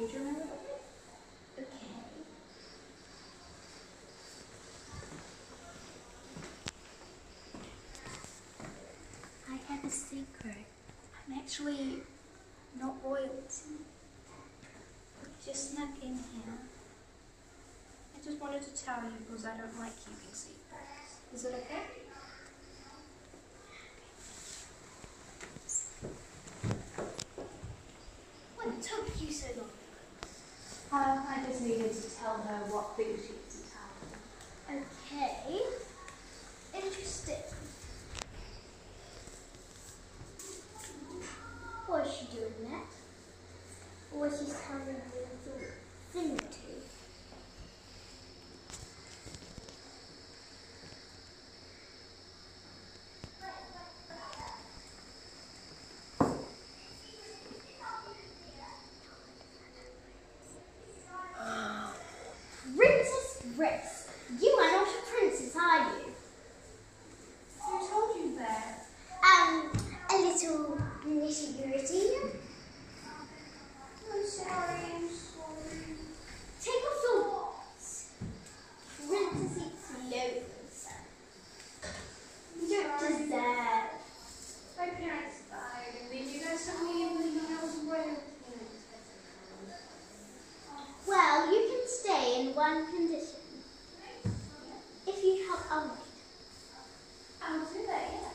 I have a secret. I'm actually not royalty. Just snuck in here. I just wanted to tell you because I don't like keeping secrets. Is it okay? What took you? Uh, I just needed to tell her what things she was tell. Okay. Interesting. What is she doing next? Or is she telling me the to? Princess Risk, you are not a princess, are you? Who told you that? Um, a little nitty gritty. I'm sorry, I'm sorry. Take off your watch. Princess clothes. You don't deserve. My parents died and then you guys took me in I was royalty. Well, you can stay in one condition. Elmwood. I'll do that, And